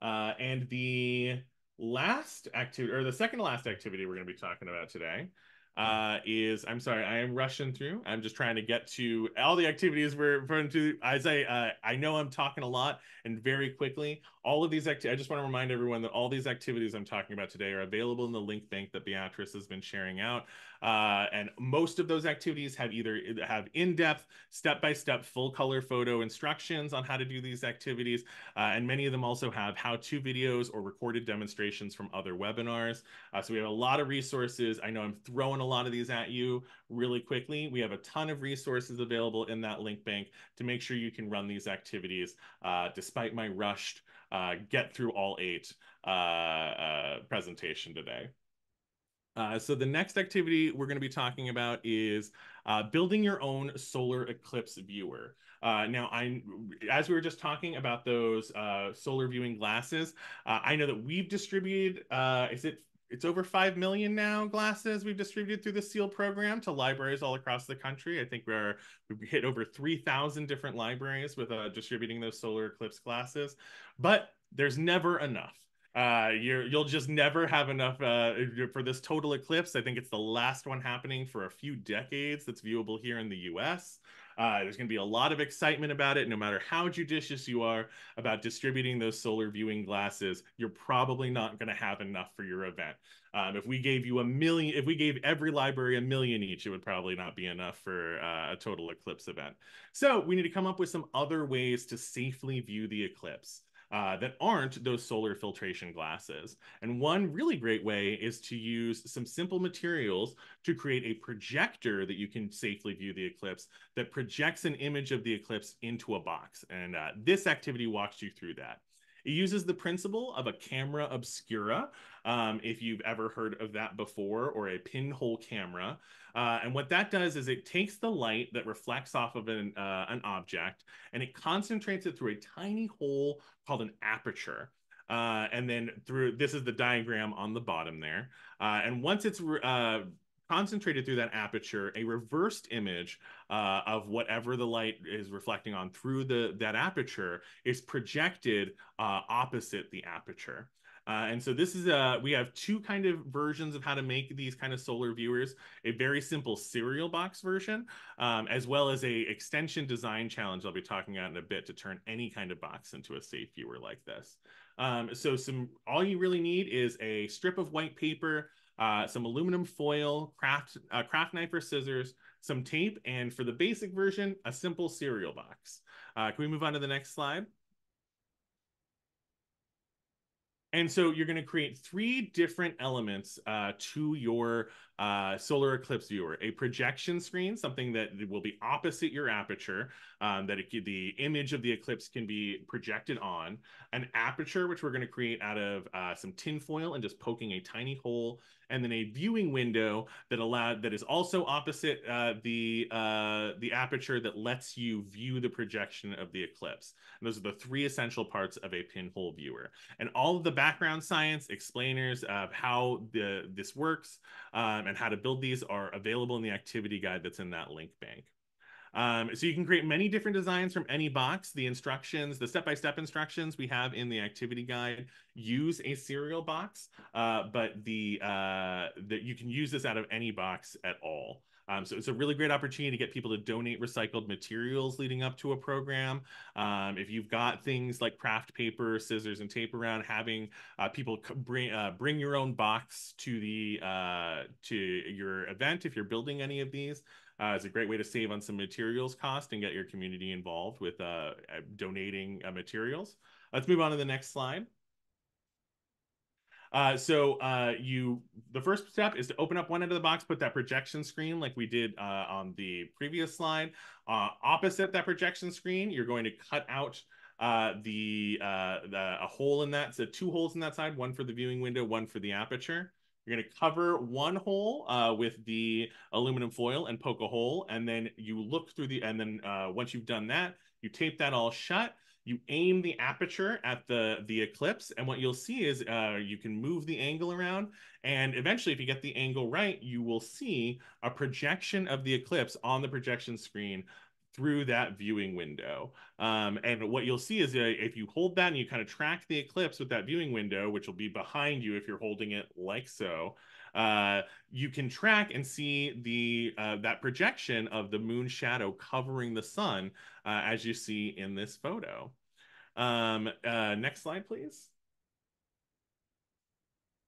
Uh, and the last activity, or the second last activity we're going to be talking about today, uh, is I'm sorry, I am rushing through. I'm just trying to get to all the activities we're going to. As I uh, I know I'm talking a lot and very quickly. All of these activities. I just want to remind everyone that all these activities I'm talking about today are available in the link bank that Beatrice has been sharing out. Uh, and most of those activities have either have in-depth, step-by-step, full-color photo instructions on how to do these activities, uh, and many of them also have how-to videos or recorded demonstrations from other webinars. Uh, so we have a lot of resources. I know I'm throwing a lot of these at you really quickly. We have a ton of resources available in that link bank to make sure you can run these activities uh, despite my rushed uh, get through all eight uh, presentation today. Uh, so the next activity we're going to be talking about is uh, building your own solar eclipse viewer. Uh, now, I, as we were just talking about those uh, solar viewing glasses, uh, I know that we've distributed. Uh, is it? It's over five million now glasses we've distributed through the SEAL program to libraries all across the country. I think we're we've hit over three thousand different libraries with distributing those solar eclipse glasses. But there's never enough. Uh, you you'll just never have enough uh, for this total eclipse. I think it's the last one happening for a few decades that's viewable here in the U.S. Uh, there's going to be a lot of excitement about it, no matter how judicious you are about distributing those solar viewing glasses. You're probably not going to have enough for your event. Um, if we gave you a million, if we gave every library a million each, it would probably not be enough for uh, a total eclipse event. So we need to come up with some other ways to safely view the eclipse. Uh, that aren't those solar filtration glasses. And one really great way is to use some simple materials to create a projector that you can safely view the eclipse that projects an image of the eclipse into a box. And uh, this activity walks you through that. It uses the principle of a camera obscura, um, if you've ever heard of that before, or a pinhole camera. Uh, and what that does is it takes the light that reflects off of an, uh, an object and it concentrates it through a tiny hole called an aperture. Uh, and then through this is the diagram on the bottom there. Uh, and once it's uh, concentrated through that aperture, a reversed image uh, of whatever the light is reflecting on through the that aperture is projected uh, opposite the aperture. Uh, and so this is a, we have two kind of versions of how to make these kind of solar viewers, a very simple cereal box version, um, as well as a extension design challenge I'll be talking about in a bit to turn any kind of box into a safe viewer like this. Um, so some, all you really need is a strip of white paper, uh, some aluminum foil, craft, uh, craft knife or scissors, some tape, and for the basic version, a simple cereal box. Uh, can we move on to the next slide? And so you're going to create three different elements uh, to your uh, solar eclipse viewer. A projection screen, something that will be opposite your aperture, um, that it, the image of the eclipse can be projected on. An aperture, which we're going to create out of uh, some tin foil and just poking a tiny hole and then a viewing window that allowed that is also opposite uh, the uh, the aperture that lets you view the projection of the eclipse. And those are the three essential parts of a pinhole viewer. And all of the background science explainers of how the this works um, and how to build these are available in the activity guide that's in that link bank. Um, so you can create many different designs from any box. The instructions, the step-by-step -step instructions we have in the activity guide use a cereal box, uh, but the, uh, the you can use this out of any box at all. Um, so it's a really great opportunity to get people to donate recycled materials leading up to a program. Um, if you've got things like craft paper, scissors, and tape around, having uh, people bring uh, bring your own box to the uh, to your event if you're building any of these. Uh, it's a great way to save on some materials cost and get your community involved with uh, uh donating uh, materials. Let's move on to the next slide. Uh, so uh, you, the first step is to open up one end of the box, put that projection screen like we did uh, on the previous slide. Uh, opposite that projection screen, you're going to cut out uh, the, uh, the a hole in that. So two holes in that side, one for the viewing window, one for the aperture. You're going to cover one hole uh, with the aluminum foil and poke a hole, and then you look through the, and then uh, once you've done that, you tape that all shut. You aim the aperture at the the eclipse, and what you'll see is uh, you can move the angle around, and eventually, if you get the angle right, you will see a projection of the eclipse on the projection screen through that viewing window. Um, and what you'll see is uh, if you hold that and you kind of track the eclipse with that viewing window, which will be behind you if you're holding it like so, uh, you can track and see the uh, that projection of the moon shadow covering the sun uh, as you see in this photo. Um, uh, next slide, please.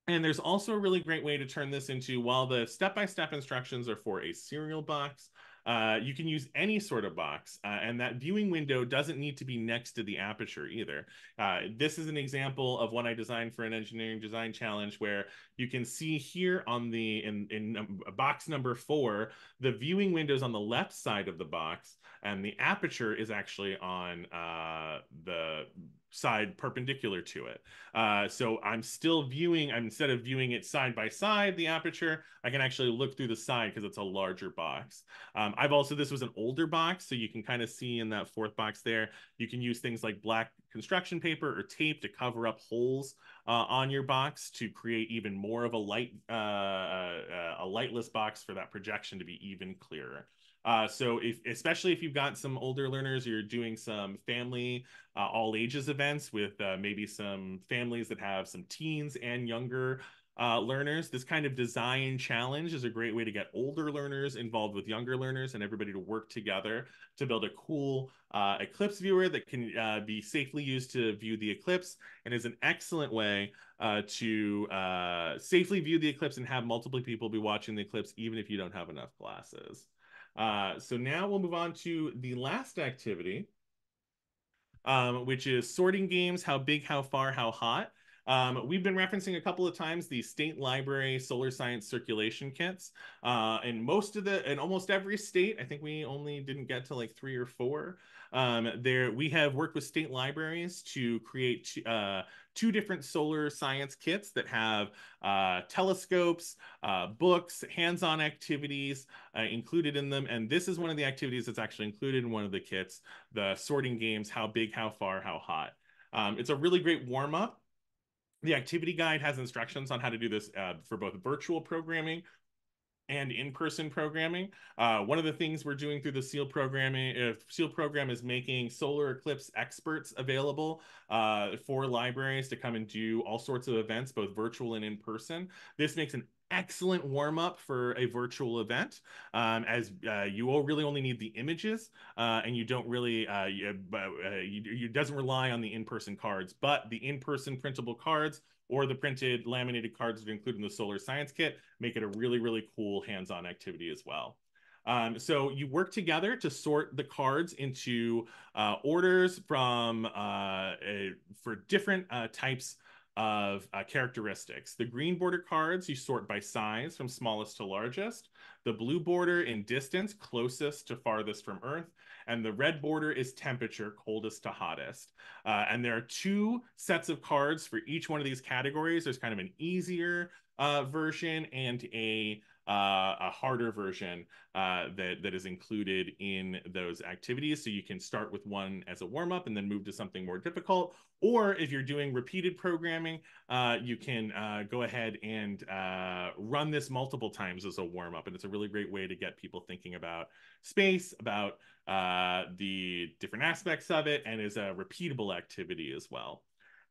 And there's also a really great way to turn this into, while the step-by-step -step instructions are for a cereal box, uh, you can use any sort of box, uh, and that viewing window doesn't need to be next to the aperture either. Uh, this is an example of one I designed for an engineering design challenge where you can see here on the in, in box number four, the viewing window is on the left side of the box, and the aperture is actually on uh, the side perpendicular to it. Uh, so I'm still viewing, I'm instead of viewing it side by side, the aperture, I can actually look through the side because it's a larger box. Um, I've also, this was an older box, so you can kind of see in that fourth box there, you can use things like black construction paper or tape to cover up holes uh, on your box to create even more of a light, uh, uh a lightless box for that projection to be even clearer. Uh, so if, especially if you've got some older learners, you're doing some family uh, all ages events with uh, maybe some families that have some teens and younger uh, learners. This kind of design challenge is a great way to get older learners involved with younger learners and everybody to work together to build a cool uh, eclipse viewer that can uh, be safely used to view the eclipse and is an excellent way to safely view the eclipse and have multiple people be watching the eclipse even if you don't have enough glasses. Uh, so now we'll move on to the last activity. um, which is sorting games, how big, how far, how hot. Um, we've been referencing a couple of times the state library solar science circulation kits. Uh, in most of the, in almost every state, I think we only didn't get to like three or four. Um, there, we have worked with state libraries to create uh, two different solar science kits that have uh, telescopes, uh, books, hands-on activities uh, included in them. And this is one of the activities that's actually included in one of the kits, the sorting games, how big, how far, how hot. Um, it's a really great warm-up the activity guide has instructions on how to do this uh, for both virtual programming and in-person programming. Uh, one of the things we're doing through the SEAL programming, uh, SEAL program is making solar eclipse experts available uh, for libraries to come and do all sorts of events, both virtual and in person. This makes an excellent warm up for a virtual event um, as uh, you all really only need the images uh, and you don't really uh, you, uh, you, you doesn't rely on the in-person cards but the in-person printable cards or the printed laminated cards that are included in the solar science kit make it a really really cool hands-on activity as well um, so you work together to sort the cards into uh, orders from uh, a, for different uh, types of uh, characteristics. The green border cards you sort by size from smallest to largest. The blue border in distance, closest to farthest from Earth. And the red border is temperature, coldest to hottest. Uh, and there are two sets of cards for each one of these categories. There's kind of an easier uh, version and a uh, a harder version uh, that that is included in those activities. So you can start with one as a warm up and then move to something more difficult. Or if you're doing repeated programming, uh, you can uh, go ahead and uh, run this multiple times as a warm up, and it's a really great way to get people thinking about space, about uh, the different aspects of it, and is a repeatable activity as well.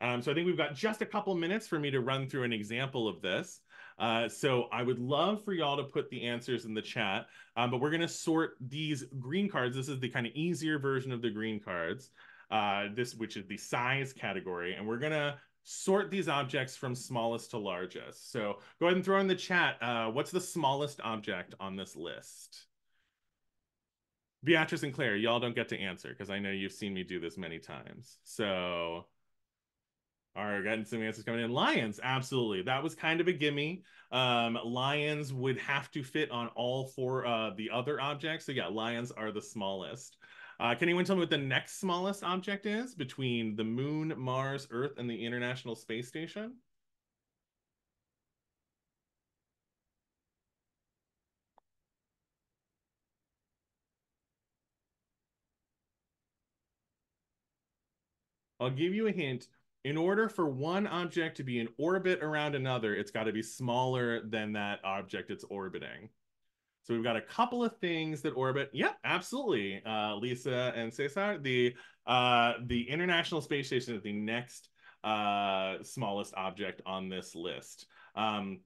Um, so I think we've got just a couple minutes for me to run through an example of this. Uh, so I would love for y'all to put the answers in the chat, um, but we're going to sort these green cards. This is the kind of easier version of the green cards, uh, this which is the size category, and we're going to sort these objects from smallest to largest. So go ahead and throw in the chat, uh, what's the smallest object on this list? Beatrice and Claire, y'all don't get to answer because I know you've seen me do this many times. So are getting some answers coming in. Lions, absolutely. That was kind of a gimme. Um, lions would have to fit on all four uh, the other objects. So yeah, lions are the smallest. Uh, can anyone tell me what the next smallest object is between the moon, Mars, Earth, and the International Space Station? I'll give you a hint in order for one object to be in orbit around another, it's got to be smaller than that object it's orbiting. So we've got a couple of things that orbit. Yeah, absolutely. Uh, Lisa and Cesar, the uh, the International Space Station is the next uh, smallest object on this list. Um,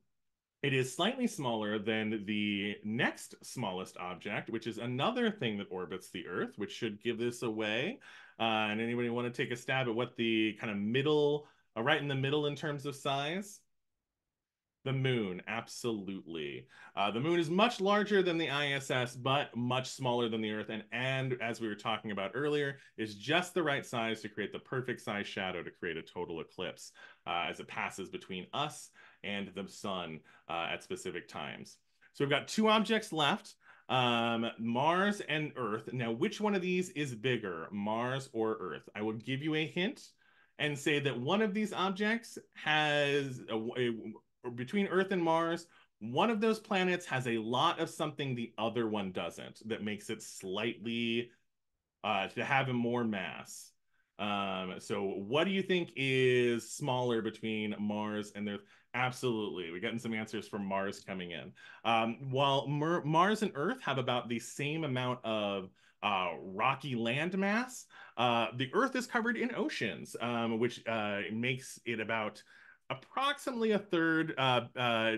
it is slightly smaller than the next smallest object, which is another thing that orbits the Earth, which should give this away. Uh, and anybody want to take a stab at what the kind of middle, uh, right in the middle in terms of size? The moon, absolutely. Uh, the moon is much larger than the ISS, but much smaller than the Earth. And, and as we were talking about earlier, is just the right size to create the perfect size shadow to create a total eclipse uh, as it passes between us and the sun uh, at specific times. So we've got two objects left um, Mars and Earth. Now, which one of these is bigger, Mars or Earth? I will give you a hint and say that one of these objects has a, a, between Earth and Mars. One of those planets has a lot of something the other one doesn't that makes it slightly uh, to have more mass. Um, so what do you think is smaller between Mars and Earth? Absolutely. We're getting some answers from Mars coming in. Um, while Mer Mars and Earth have about the same amount of uh, rocky landmass, uh, the Earth is covered in oceans, um, which uh, makes it about approximately a third uh, uh,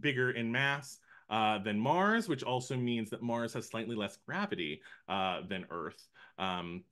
bigger in mass. Uh, than Mars, which also means that Mars has slightly less gravity than Earth. Um,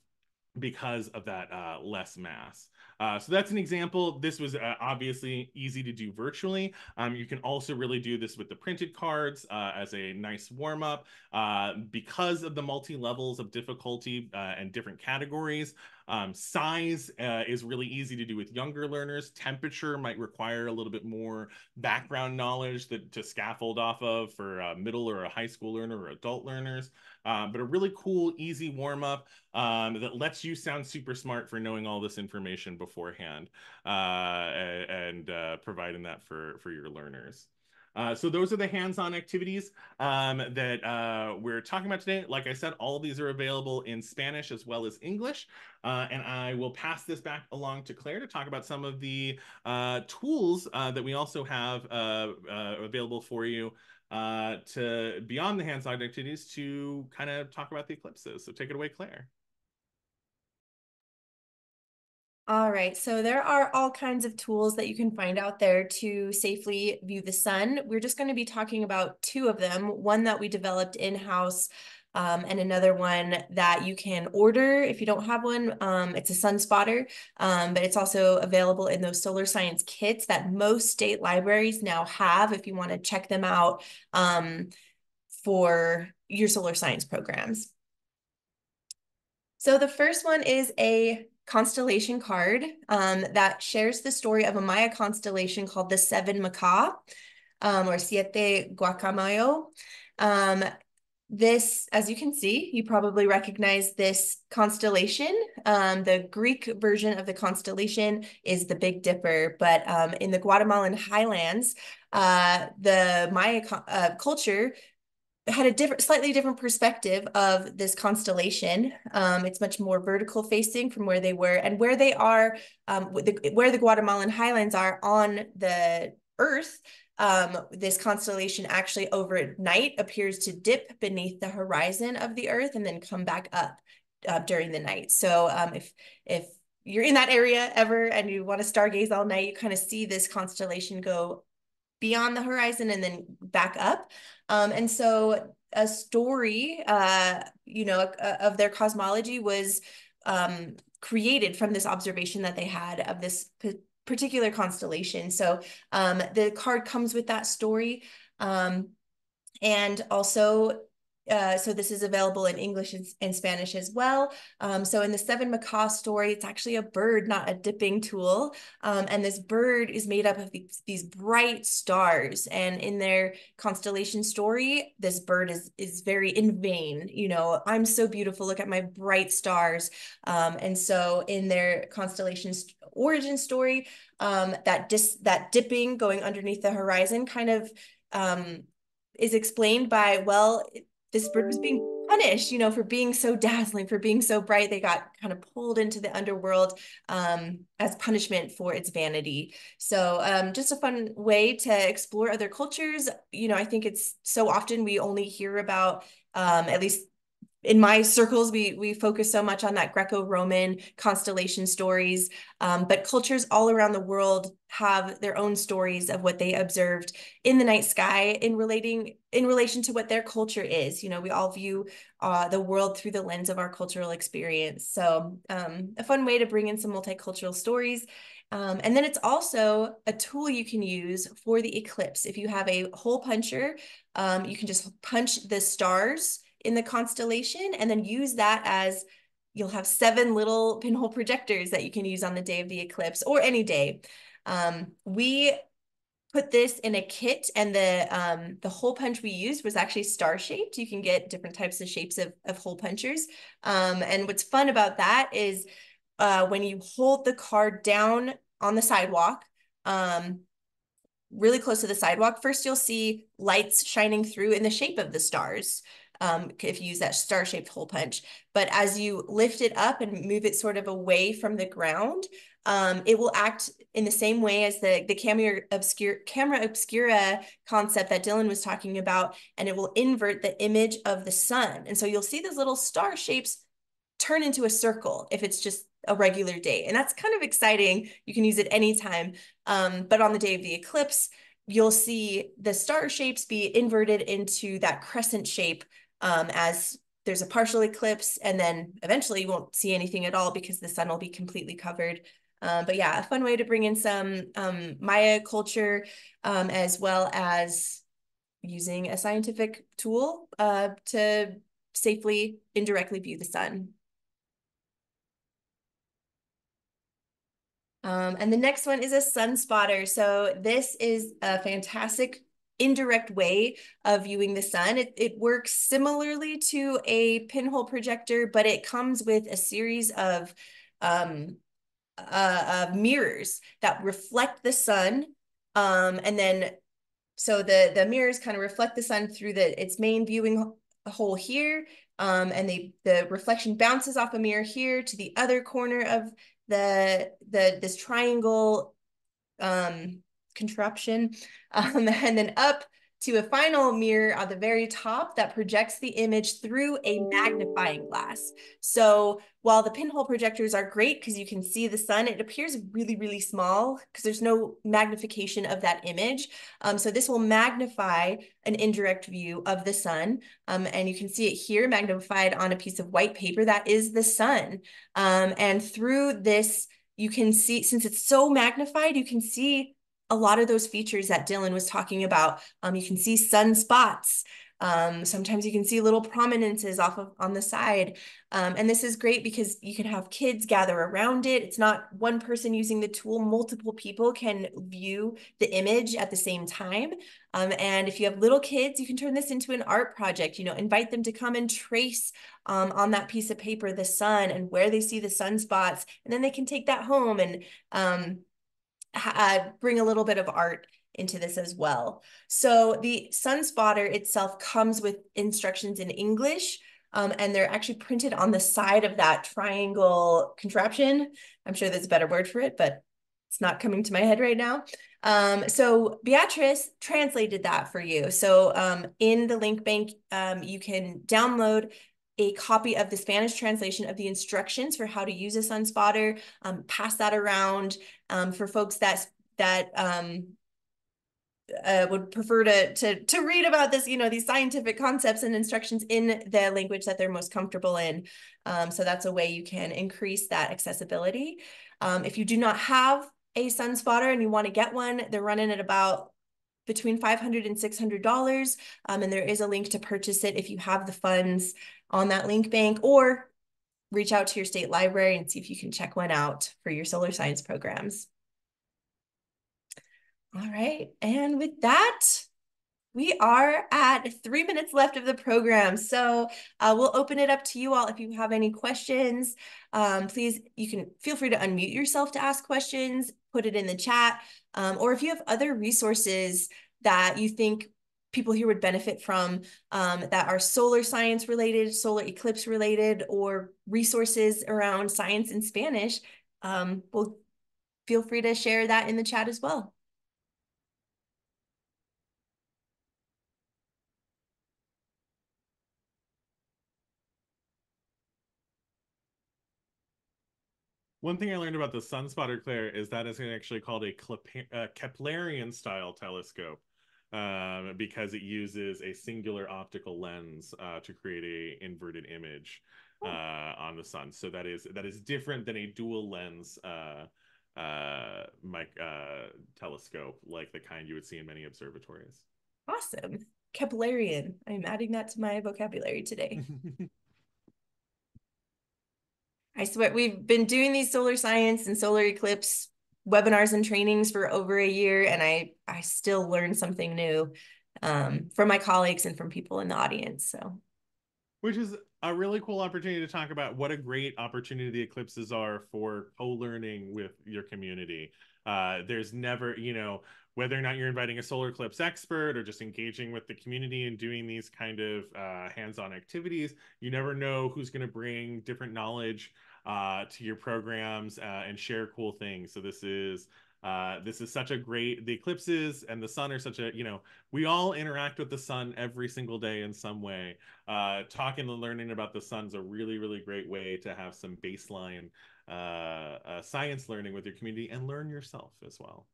because of that less mass. Uh, so that's an example. This was uh, obviously easy to do virtually. Um, you can also really do this with the printed cards uh, as a nice warm up. Uh, because of the multi levels of difficulty uh, and different categories, Um, size uh, is really easy to do with younger learners. Temperature might require a little bit more background knowledge that to scaffold off of for a middle or a high school learner or adult learners. Um, but a really cool, easy warm up um, that lets you sound super smart for knowing all this information beforehand uh, and uh, providing that for for your learners. Uh, so those are the hands-on activities um, that uh, we're talking about today. Like I said, all of these are available in Spanish as well as English. Uh, and I will pass this back along to Claire to talk about some of the uh, tools uh, that we also have available for you to beyond the hands-on activities to kind of talk about the eclipses. So take it away, Claire. All right, so there are all kinds of tools that you can find out there to safely view the sun. We're just going to be talking about two of them, one that we developed in-house um, and another one that you can order if you don't have one. Um, it's a sun spotter, um, but it's also available in those solar science kits that most state libraries now have if you want to check them out um, for your solar science programs. So the first one is a constellation card um, that shares the story of a Maya constellation called the Seven Macaw um, or Siete Guacamayo. Um, this, as you can see, you probably recognize this constellation. Um, the Greek version of the constellation is the Big Dipper, but um, in the Guatemalan highlands, uh, the Maya uh, culture had a different, slightly different perspective of this constellation. Um, it's much more vertical facing from where they were and where they are, um, the, where the Guatemalan highlands are on the Earth. Um, this constellation actually overnight appears to dip beneath the horizon of the Earth and then come back up uh, during the night. So um, if if you're in that area ever and you want to stargaze all night, you kind of see this constellation go beyond the horizon and then back up. Um, and so a story, uh, you know, of their cosmology was um, created from this observation that they had of this particular constellation. So um, the card comes with that story. Um, and also uh, so this is available in English and, and Spanish as well. Um, so in the Seven Macaw story, it's actually a bird, not a dipping tool. Um, and this bird is made up of these, these bright stars. And in their constellation story, this bird is is very in vain. You know, I'm so beautiful. Look at my bright stars. Um, and so in their constellation origin story, um, that dis that dipping going underneath the horizon kind of um, is explained by well this bird was being punished, you know, for being so dazzling, for being so bright. They got kind of pulled into the underworld um, as punishment for its vanity. So um, just a fun way to explore other cultures. You know, I think it's so often we only hear about, um, at least in my circles, we we focus so much on that Greco-Roman constellation stories, um, but cultures all around the world have their own stories of what they observed in the night sky in relating in relation to what their culture is. You know, we all view uh, the world through the lens of our cultural experience. So, um, a fun way to bring in some multicultural stories. Um, and then it's also a tool you can use for the eclipse. If you have a hole puncher, um, you can just punch the stars in the constellation and then use that as you'll have seven little pinhole projectors that you can use on the day of the eclipse or any day. Um, we put this in a kit and the um, the hole punch we used was actually star shaped. You can get different types of shapes of, of hole punchers. Um, and what's fun about that is uh, when you hold the card down on the sidewalk, um, really close to the sidewalk, first you'll see lights shining through in the shape of the stars um, if you use that star-shaped hole punch. But as you lift it up and move it sort of away from the ground, um, it will act in the same way as the, the camera, obscure, camera obscura concept that Dylan was talking about, and it will invert the image of the sun. And so you'll see those little star shapes turn into a circle if it's just a regular day. And that's kind of exciting. You can use it anytime. Um, but on the day of the eclipse, you'll see the star shapes be inverted into that crescent shape um, as there's a partial eclipse and then eventually you won't see anything at all because the sun will be completely covered. Um, but yeah, a fun way to bring in some um, Maya culture um, as well as using a scientific tool uh, to safely indirectly view the sun. Um, and the next one is a sun spotter. So this is a fantastic indirect way of viewing the sun. It, it works similarly to a pinhole projector, but it comes with a series of um, uh, uh, mirrors that reflect the sun. Um, and then, so the, the mirrors kind of reflect the sun through the its main viewing hole here. Um, and they, the reflection bounces off a mirror here to the other corner of the, the this triangle um, contraption, um, and then up to a final mirror at the very top that projects the image through a magnifying glass. So while the pinhole projectors are great because you can see the sun, it appears really, really small because there's no magnification of that image. Um, so this will magnify an indirect view of the sun. Um, and you can see it here magnified on a piece of white paper. That is the sun. Um, and through this, you can see, since it's so magnified, you can see a lot of those features that Dylan was talking about. Um, you can see sunspots. Um, sometimes you can see little prominences off of on the side. Um, and this is great because you can have kids gather around it. It's not one person using the tool, multiple people can view the image at the same time. Um, and if you have little kids, you can turn this into an art project, you know, invite them to come and trace um, on that piece of paper the sun and where they see the sunspots. And then they can take that home and um, uh, bring a little bit of art into this as well. So the sun spotter itself comes with instructions in English, um, and they're actually printed on the side of that triangle contraption. I'm sure there's a better word for it, but it's not coming to my head right now. Um, so Beatrice translated that for you. So um, in the link bank, um, you can download a copy of the Spanish translation of the instructions for how to use a SunSpotter. um, pass that around um, for folks that that um, uh, would prefer to, to to read about this, you know, these scientific concepts and instructions in the language that they're most comfortable in. Um, so that's a way you can increase that accessibility. Um, if you do not have a SunSpotter and you want to get one, they're running at about between $500 and $600. Um, and there is a link to purchase it if you have the funds on that link bank or reach out to your state library and see if you can check one out for your solar science programs. All right, and with that, we are at three minutes left of the program. So uh, we'll open it up to you all. If you have any questions, um, please, you can feel free to unmute yourself to ask questions, put it in the chat. Um, or if you have other resources that you think people here would benefit from um, that are solar science related, solar eclipse related, or resources around science in Spanish, um, well, feel free to share that in the chat as well. One thing I learned about the sunspotter, Claire, is that it's actually called a uh, Keplerian style telescope um, because it uses a singular optical lens uh, to create a inverted image oh. uh, on the sun. So that is that is different than a dual lens uh, uh, mic, uh, telescope, like the kind you would see in many observatories. Awesome, Keplerian. I'm adding that to my vocabulary today. I swear we've been doing these solar science and solar eclipse webinars and trainings for over a year, and I I still learn something new um, from my colleagues and from people in the audience. So, which is a really cool opportunity to talk about what a great opportunity the eclipses are for co-learning with your community. Uh, there's never, you know, whether or not you're inviting a solar eclipse expert or just engaging with the community and doing these kind of uh, hands-on activities you never know who's going to bring different knowledge uh, to your programs uh, and share cool things so this is uh, this is such a great the eclipses and the sun are such a you know we all interact with the sun every single day in some way uh, talking and learning about the sun's a really really great way to have some baseline uh, uh, science learning with your community and learn yourself as well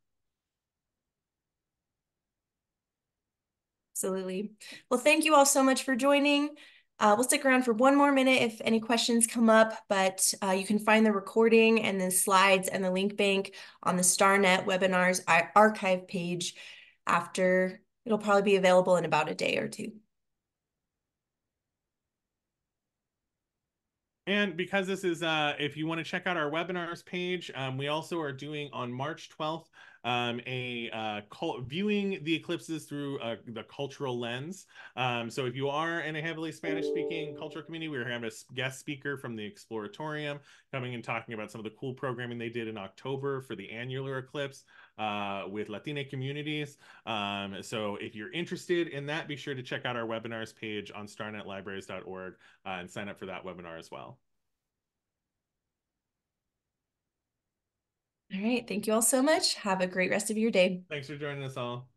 Absolutely. Well, thank you all so much for joining. Uh, we'll stick around for one more minute if any questions come up, but uh, you can find the recording and the slides and the link bank on the StarNet webinars archive page after, it'll probably be available in about a day or two. And because this is, uh, if you want to check out our webinars page, um, we also are doing on March 12th um, a uh, viewing the eclipses through uh, the cultural lens. Um, so if you are in a heavily Spanish-speaking cultural community, we're having a guest speaker from the Exploratorium coming and talking about some of the cool programming they did in October for the annular eclipse uh, with Latina communities. Um, so if you're interested in that, be sure to check out our webinars page on starnetlibraries.org uh, and sign up for that webinar as well. All right. Thank you all so much. Have a great rest of your day. Thanks for joining us all.